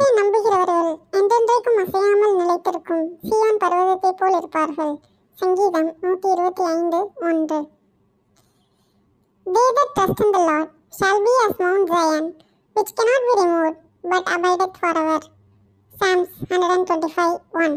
கர்த்தரை நம்புகிறவர்கள் என்றென்றைக்கும் அசையாமல் நிலைத்திருக்கும் சியோன் பர்வதத்தைப் போல் இருப்பார்கள் சங்கீதம் நூற்றி இருபத்தி ஐந்து ஒன்று They that trust in the Lord shall be as Mount Zion, which cannot be removed, but abideth forever. Psalms 125 1